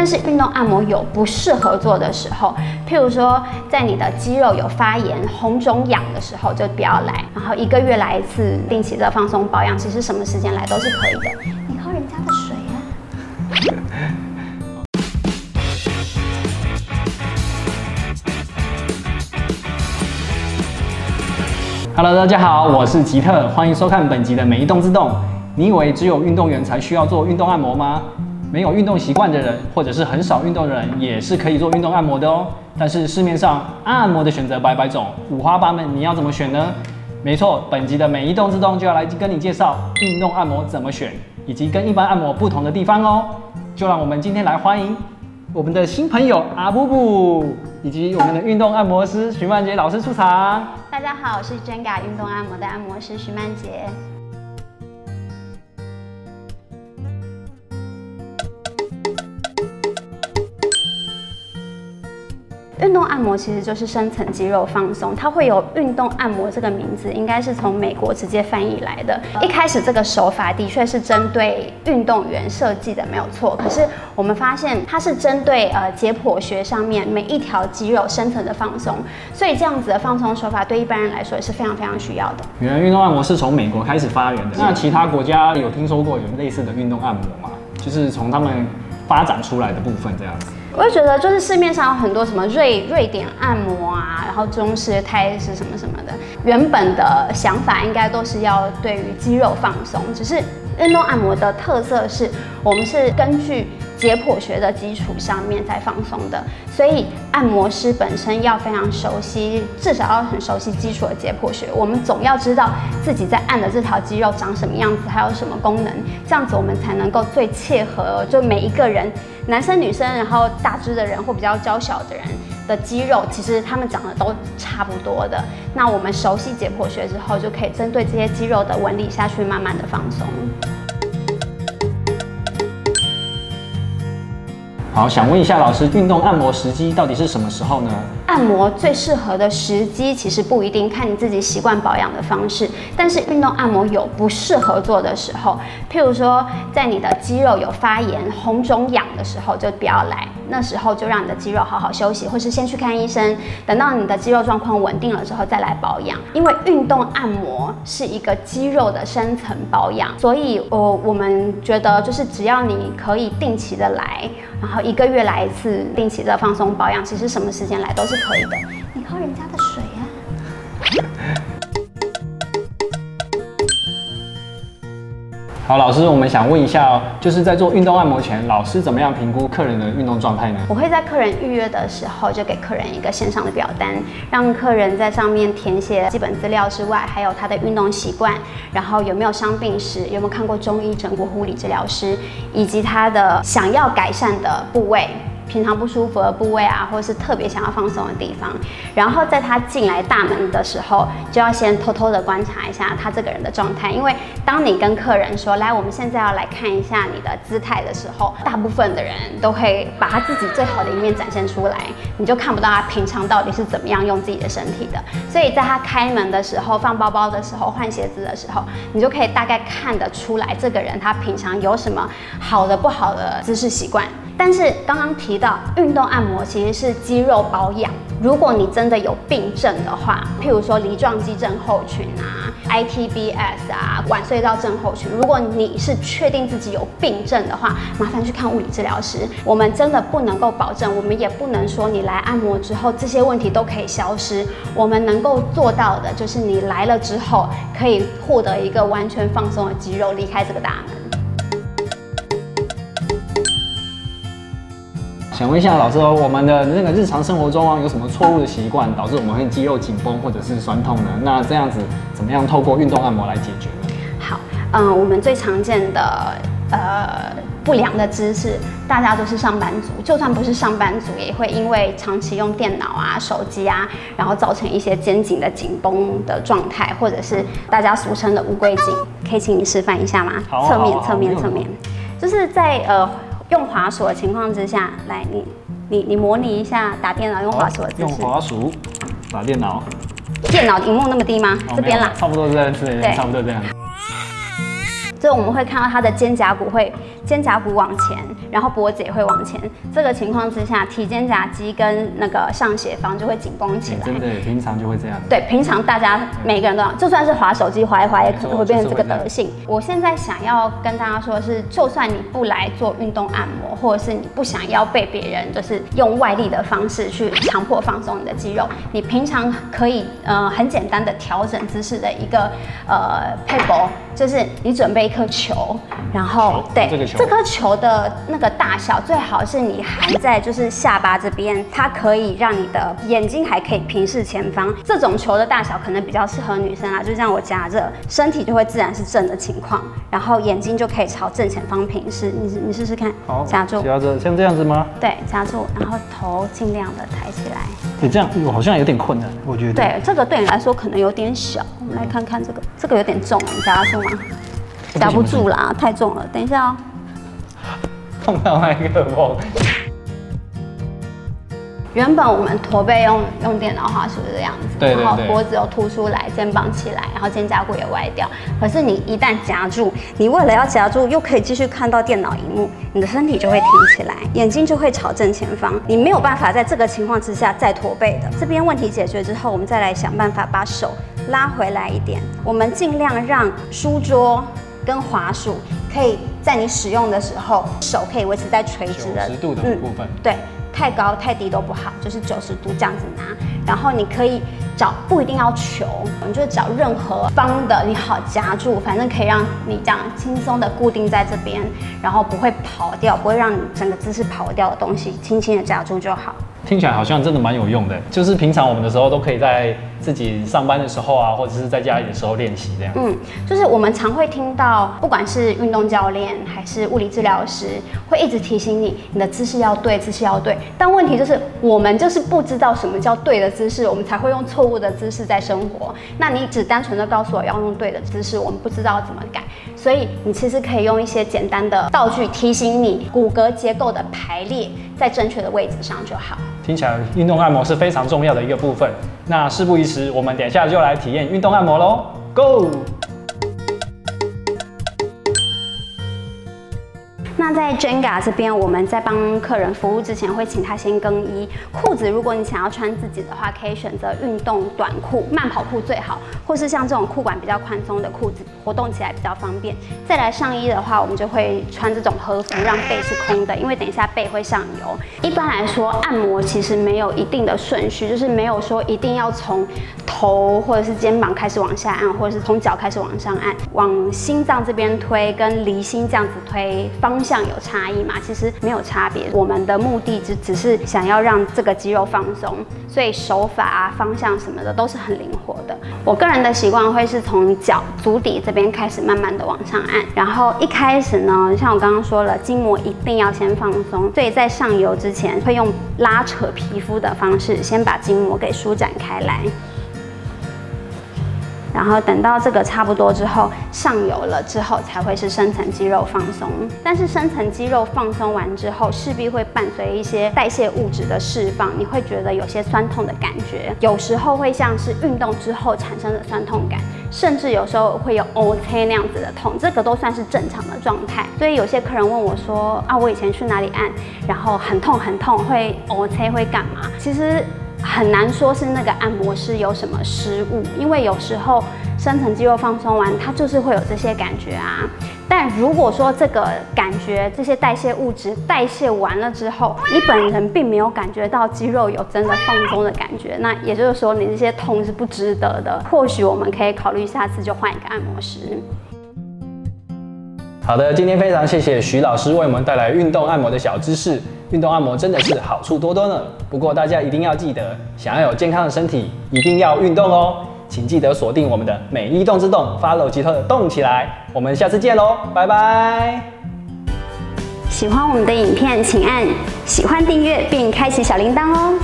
但是运动按摩有不适合做的时候，譬如说在你的肌肉有发炎、红肿痒的时候，就不要来。然后一个月来一次定期的放松保养，其实什么时间来都是可以的。你喝人家的水啊！Hello，大家好，我是吉特，欢迎收看本集的每一动自动。你以为只有运动员才需要做运动按摩吗？没有运动习惯的人，或者是很少运动的人，也是可以做运动按摩的哦。但是市面上按摩的选择百百种，五花八门，你要怎么选呢？没错，本集的每一动自动就要来跟你介绍运动按摩怎么选，以及跟一般按摩不同的地方哦。就让我们今天来欢迎我们的新朋友阿布布，以及我们的运动按摩师徐曼杰老师出场。大家好，我是 Jenga 运动按摩的按摩师徐曼杰。运动按摩其实就是深层肌肉放松，它会有运动按摩这个名字，应该是从美国直接翻译来的。一开始这个手法的确是针对运动员设计的，没有错。可是我们发现它是针对呃解剖学上面每一条肌肉深层的放松，所以这样子的放松手法对一般人来说也是非常非常需要的。原来运动按摩是从美国开始发源的，那其他国家有听说过有类似的运动按摩吗？就是从他们发展出来的部分这样子。我就觉得，就是市面上有很多什么瑞瑞典按摩啊，然后中式、泰式什么什么的，原本的想法应该都是要对于肌肉放松，只是运动按摩的特色是我们是根据解剖学的基础上面在放松的，所以按摩师本身要非常熟悉，至少要很熟悉基础的解剖学。我们总要知道自己在按的这条肌肉长什么样子，还有什么功能，这样子我们才能够最切合就每一个人，男生女生，然后大只的人或比较娇小的人的肌肉，其实他们长得都差不多的。那我们熟悉解剖学之后，就可以针对这些肌肉的纹理下去慢慢的放松。好，想问一下老师，运动按摩时机到底是什么时候呢？按摩最适合的时机其实不一定，看你自己习惯保养的方式。但是运动按摩有不适合做的时候，譬如说在你的肌肉有发炎、红肿痒的时候，就不要来。那时候就让你的肌肉好好休息，或是先去看医生，等到你的肌肉状况稳定了之后再来保养。因为运动按摩是一个肌肉的深层保养，所以呃，我们觉得就是只要你可以定期的来，然后一个月来一次定期的放松保养，其实什么时间来都是可以的。你喝人家的水啊！好，老师，我们想问一下哦，就是在做运动按摩前，老师怎么样评估客人的运动状态呢？我会在客人预约的时候就给客人一个线上的表单，让客人在上面填写基本资料之外，还有他的运动习惯，然后有没有伤病史，有没有看过中医整骨护理治疗师，以及他的想要改善的部位。平常不舒服的部位啊，或者是特别想要放松的地方，然后在他进来大门的时候，就要先偷偷的观察一下他这个人的状态，因为当你跟客人说来，我们现在要来看一下你的姿态的时候，大部分的人都会把他自己最好的一面展现出来，你就看不到他平常到底是怎么样用自己的身体的。所以在他开门的时候、放包包的时候、换鞋子的时候，你就可以大概看得出来这个人他平常有什么好的、不好的姿势习惯。但是刚刚提到运动按摩其实是肌肉保养，如果你真的有病症的话，譬如说梨状肌症候群啊、ITBS 啊、晚睡到症候群，如果你是确定自己有病症的话，麻烦去看物理治疗师。我们真的不能够保证，我们也不能说你来按摩之后这些问题都可以消失。我们能够做到的就是你来了之后，可以获得一个完全放松的肌肉，离开这个大想问一下老师哦，我们的那个日常生活中啊，有什么错误的习惯导致我们会肌肉紧绷或者是酸痛呢？那这样子怎么样透过运动按摩来解决呢？好，嗯，我们最常见的呃不良的姿势，大家都是上班族，就算不是上班族，也会因为长期用电脑啊、手机啊，然后造成一些肩颈的紧绷的状态，或者是大家俗称的乌龟颈。可以请你示范一下吗？侧面、侧面、侧面，就是在呃用滑鼠的情况之下，来你你你模拟一下打电脑用滑鼠的姿用。滑鼠打电脑，电脑荧幕那么低吗？哦这边啦，差不多这样子，对差不多这样。这我们会看到他的肩胛骨会肩胛骨往前，然后脖子也会往前。这个情况之下，体肩胛肌跟那个上斜方就会紧绷起来。真的，平常就会这样。对，平常大家每个人都要，就算是滑手机滑一滑，也可能会变成这个德性。我现在想要跟大家说的是，就算你不来做运动按摩，或者是你不想要被别人就是用外力的方式去强迫放松你的肌肉，你平常可以呃很简单的调整姿势的一个呃配博，就是你准备一颗球，然后对这颗球的那个大小最好是你含在就是下巴这边，它可以让你的眼睛还可以平视前方。这种球的大小可能比较适合女生啦，就像我夹着，身体就会自然是正的情况，然后眼睛就可以朝正前方平视。你你试试看，好，夹住，夹着，像这样子吗？对，夹住，然后头尽量的抬起来。你这样我好像有点困难，我觉得。对，这个对你来说可能有点小。我们来看看这个，这个有点重，你夹得住吗？夹不住啦，太重了。等一下哦。碰到麦克风。原本我们驼背用用电脑画是不是这样子？然后脖子又凸出来，肩膀起来，然后肩胛骨也歪掉。可是你一旦夹住，你为了要夹住，又可以继续看到电脑荧幕，你的身体就会挺起来，眼睛就会朝正前方。你没有办法在这个情况之下再驼背的。这边问题解决之后，我们再来想办法把手拉回来一点。我们尽量让书桌跟滑鼠可以在你使用的时候，手可以维持在垂直的十度的部分。对。太高太低都不好，就是九十度这样子拿，然后你可以找不一定要球，你就找任何方的，你好夹住，反正可以让你这样轻松的固定在这边，然后不会跑掉，不会让你整个姿势跑掉的东西，轻轻的夹住就好。听起来好像真的蛮有用的，就是平常我们的时候都可以在自己上班的时候啊，或者是在家里的时候练习这样。嗯，就是我们常会听到，不管是运动教练还是物理治疗师，会一直提醒你，你的姿势要对，姿势要对。但问题就是，我们就是不知道什么叫对的姿势，我们才会用错误的姿势在生活。那你只单纯的告诉我要用对的姿势，我们不知道怎么改。所以你其实可以用一些简单的道具提醒你，骨骼结构的排列在正确的位置上就好。听起来运动按摩是非常重要的一个部分。那事不宜迟，我们等下就来体验运动按摩喽，Go！在 Jenga 这边，我们在帮客人服务之前，会请他先更衣。裤子，如果你想要穿自己的话，可以选择运动短裤、慢跑裤最好，或是像这种裤管比较宽松的裤子，活动起来比较方便。再来上衣的话，我们就会穿这种和服，让背是空的，因为等一下背会上油。一般来说，按摩其实没有一定的顺序，就是没有说一定要从头或者是肩膀开始往下按，或者是从脚开始往上按，往心脏这边推，跟离心这样子推方向。有差异嘛？其实没有差别。我们的目的只只是想要让这个肌肉放松，所以手法啊、方向什么的都是很灵活的。我个人的习惯会是从脚足底这边开始，慢慢的往上按。然后一开始呢，像我刚刚说了，筋膜一定要先放松，所以在上油之前会用拉扯皮肤的方式，先把筋膜给舒展开来。然后等到这个差不多之后，上油了之后，才会是深层肌肉放松。但是深层肌肉放松完之后，势必会伴随一些代谢物质的释放，你会觉得有些酸痛的感觉，有时候会像是运动之后产生的酸痛感，甚至有时候会有 O K 那样子的痛，这个都算是正常的状态。所以有些客人问我说啊，我以前去哪里按，然后很痛很痛，会 O K 会干嘛？其实。很难说是那个按摩师有什么失误，因为有时候深层肌肉放松完，它就是会有这些感觉啊。但如果说这个感觉这些代谢物质代谢完了之后，你本人并没有感觉到肌肉有真的放松的感觉，那也就是说你这些痛是不值得的。或许我们可以考虑下次就换一个按摩师。好的，今天非常谢谢徐老师为我们带来运动按摩的小知识。运动按摩真的是好处多多呢。不过大家一定要记得，想要有健康的身体，一定要运动哦。请记得锁定我们的每一动之动，follow 吉特动起来。我们下次见喽，拜拜。喜欢我们的影片，请按喜欢订阅并开启小铃铛哦。